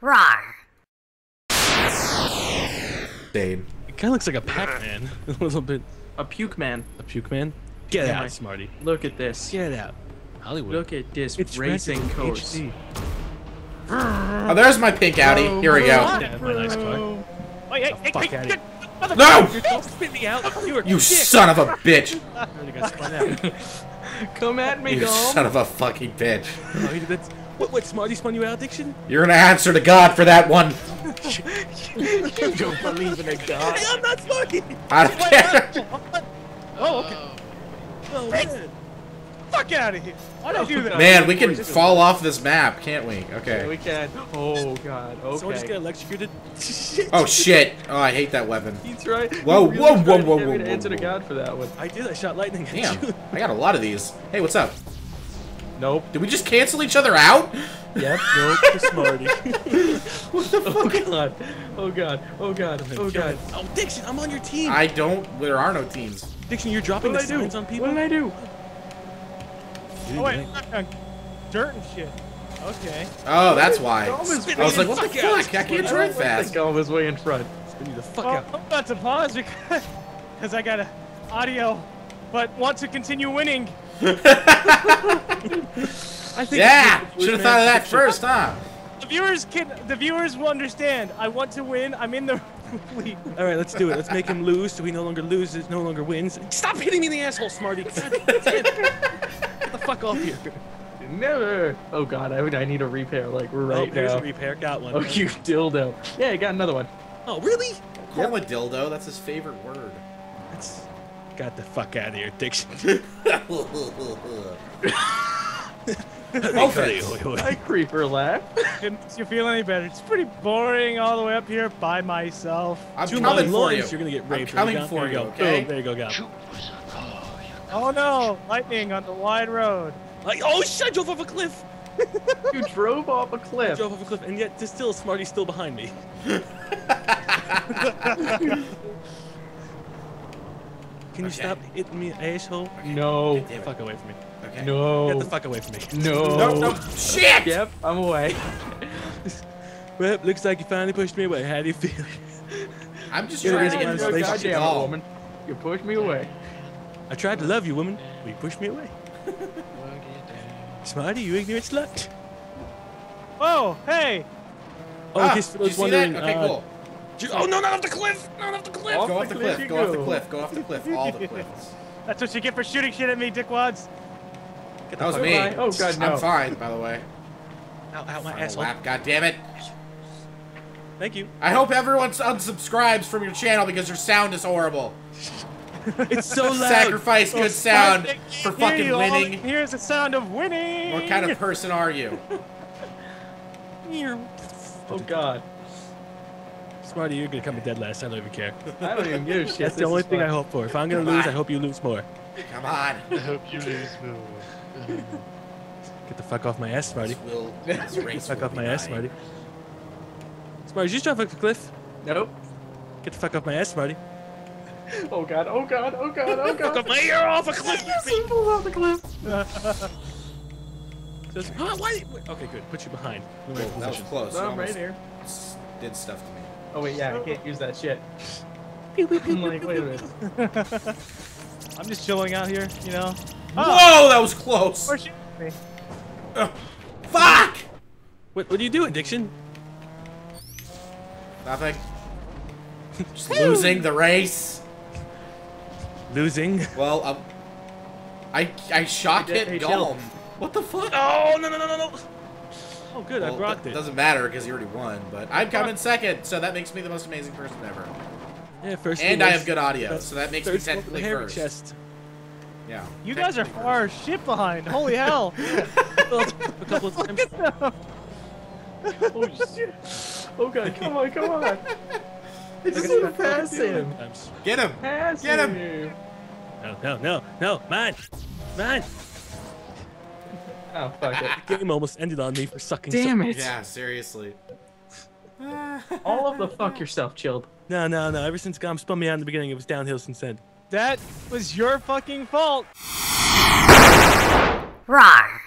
Rar. Dane. It kind of looks like a Pac-Man. a little bit. A puke man. A puke man. Get Yeah. out, Smarty. Look at this. Get out. Hollywood. Look at this it's racing rented in Oh, there's my pink Audi. Here we go. Yeah, my nice car. Oh, hey, hey, hey, fuck hey, outta. No! Don't spit me out. You, You son of a bitch! You got spun out. Come at me, You Gum. son of a fucking bitch. Oh, you- that's- what, what, Smarty spun you out, Diction? You're gonna answer to God for that one. you don't believe in a god. Hey, I'm not Smarty! I don't care. Oh, oh, okay. Oh, man. Fuck out of here. Why'd I do that? Man, we can fall off this map, can't we? Yeah, Okay. we can. Oh god. Okay. Someone just got electrocuted. Oh shit. Oh, I hate that weapon. He's right. Whoa, He really whoa, tried whoa, whoa, get me whoa, to whoa, Answer to. God for that one. I did. I shot lightning at Damn. you. I got a lot of these. Hey, what's up? Nope. Did we just cancel each other out? Yep. Nope, the Smarty. What the oh fuck? Oh god. Oh god. Oh god. Oh, oh god. Oh, Diction, I'm on your team. I don't. There are no teams. Diction, you're dropping the did signs on people. What did I do? Oh, wait, dirt and shit. Okay. Oh, that's why. I was like, what the Fuck I can't I drive don't fast. think I was way in front. Spin you the fuck Well, out. I'm about to pause because because I got a audio, but want to continue winning. I think Yeah, should have thought of that first, huh? The viewers can. The viewers will understand. I want to win. I'm in the lead. All right, let's do it. Let's make him lose so he no longer loses, no longer wins. Stop hitting me in the asshole, Smarty. God. Get the fuck off here. Never. Oh god. I, I need a repair like right oh, there's now. a repair. Got one. Oh, you dildo. Yeah, I got another one. Oh, really? Call him a dildo. That's his favorite word. That's... Got the fuck out of here, Diction. I Hi, creeper laugh. Didn't you feel any better? It's pretty boring all the way up here by myself. I'm Two coming my for you. loins, You're gonna get I'm raped. coming There you go. for There you you, go. okay? Boom, there you go, got. Oh, oh no! Lightning on the wide road. Like, oh shit! I drove off a cliff. You drove off a cliff. I drove off a cliff, and yet there's still Smarty's still behind me. Can you Okay. stop hitting me, asshole? No. Get the fuck away from me. Okay. No. Get the fuck away from me. No. No, no. Shit! Yep, I'm away. Well, looks like you finally pushed me away. How do you feel? I'm just You're trying to get get into a space Goddamn it, doll. woman. You pushed me away. I tried to love you, woman. but you pushed me away. Smarty, you ignorant slut. Whoa! Hey! Oh, Ah, in case for you those see wondering. that? Okay, uh, cool. Ju- Oh no, not off the cliff! Not off the cliff! Off Go the off the cliff cliff. you Go off the cliff. Go off the cliff. All the cliffs. That's what you get for shooting shit at me, dickwads. Get That was me. Bye. Oh god, no. I'm fine, by the way. Out, out my Final asshole. lap. God damn it. Thank you. I hope everyone unsubscribes from your channel because your sound is horrible. It's so loud. Sacrifice oh, good sound for fucking you all- winning. Here's the sound of winning. What kind of person are you? Oh god. Smarty, you're gonna come in dead last. I don't even care. I don't even give a shit. That's the This only is thing I hope for. If I'm gonna Come lose, on. I hope you lose more. Come on. I hope you lose more. Get the fuck off my ass, Smarty. This will, this race Fuck off be my ass. Smarty. Smarty, did you just drive off the cliff? Nope. Get the fuck off my ass, Smarty. Oh god, oh god, oh god, oh god. Fuck off my ear off a cliff! Pull off the cliff. Says, huh, why? wait, Okay, good. Put you behind. In the right Cool, that was close. It I'm right here. Did stuff to me. Oh wait, yeah, I can't use that shit. Pew, pew, pew, I'm like, wait a minute. I'm just chilling out here, you know. Whoa, that was close. Or shooting me. Ugh. Fuck! What, what are you doing, Diction? Nothing. Just losing the race. Losing. Well, um, I I shot Hey, hit hey, chill. What the fuck? Oh, no, no, no, no, no. Oh, good. I Well, blocked that it. Doesn't matter because you already won, but I'm coming second, so that makes me the most amazing person ever. Yeah, first. And I have good audio, so that makes me third floor technically hairy first. chest. Yeah. You guys are far as shit behind. Holy hell! A couple of times. Oh shit. Oh god, come on, come on. I just need to pass him. Get him! Pass Get him. him. No, no, no, no, man, man. Oh fuck it. The game almost ended on me for sucking. Damn so- it. Yeah, seriously. All of the fuck yourself, chilled. No, no, no. Ever since GaLm spun me out in the beginning, it was downhill since then. That was your fucking fault. Rar.